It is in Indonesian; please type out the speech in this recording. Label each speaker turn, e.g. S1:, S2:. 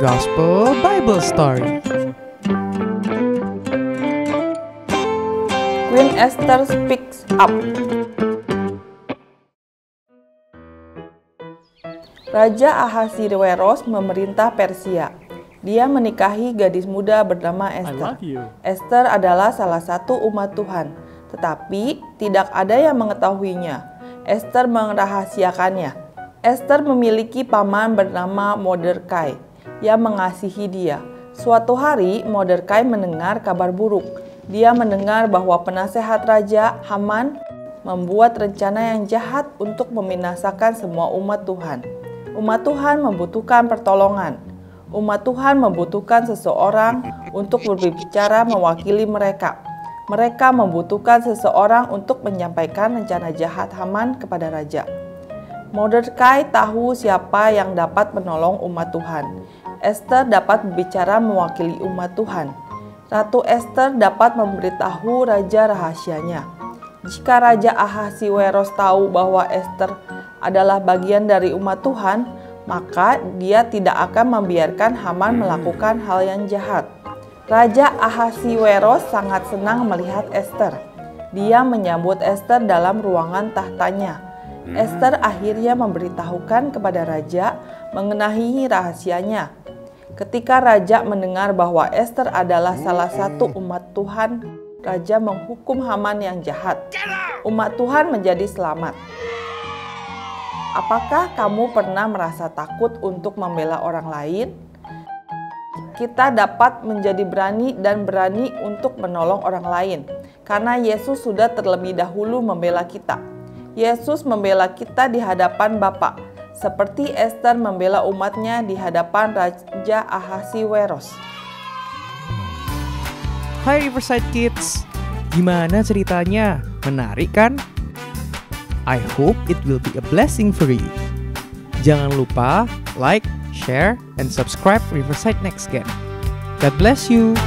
S1: Gospel Bible Story.
S2: Queen Esther speaks up. Raja Ahasiweros memerintah Persia. Dia menikahi gadis muda bernama Esther. Esther adalah salah satu umat Tuhan, tetapi tidak ada yang mengetahuinya. Esther merahasiakannya. Esther memiliki paman bernama Mordekai yang mengasihi dia. Suatu hari, Mordekai mendengar kabar buruk. Dia mendengar bahwa penasehat raja Haman membuat rencana yang jahat untuk membinasakan semua umat Tuhan. Umat Tuhan membutuhkan pertolongan. Umat Tuhan membutuhkan seseorang untuk berbicara mewakili mereka. Mereka membutuhkan seseorang untuk menyampaikan rencana jahat Haman kepada raja. Mordekai tahu siapa yang dapat menolong umat Tuhan. Esther dapat berbicara mewakili umat Tuhan. Ratu Esther dapat memberitahu raja rahasianya. Jika Raja Ahasiweros tahu bahwa Esther adalah bagian dari umat Tuhan, maka dia tidak akan membiarkan Haman melakukan hal yang jahat. Raja Ahasiweros sangat senang melihat Esther. Dia menyambut Esther dalam ruangan tahtanya. Esther akhirnya memberitahukan kepada raja mengenai rahasianya. Ketika raja mendengar bahwa Esther adalah salah satu umat Tuhan, raja menghukum Haman yang jahat. Umat Tuhan menjadi selamat. Apakah kamu pernah merasa takut untuk membela orang lain? Kita dapat menjadi berani dan berani untuk menolong orang lain karena Yesus sudah terlebih dahulu membela kita. Yesus membela kita di hadapan Bapa, seperti Esther membela umatnya di hadapan Raja Ahasiweros.
S1: Hai Riverside Kids, gimana ceritanya? Menarik kan? I hope it will be a blessing for you. Jangan lupa like, share, and subscribe Riverside Next Gen. God bless you.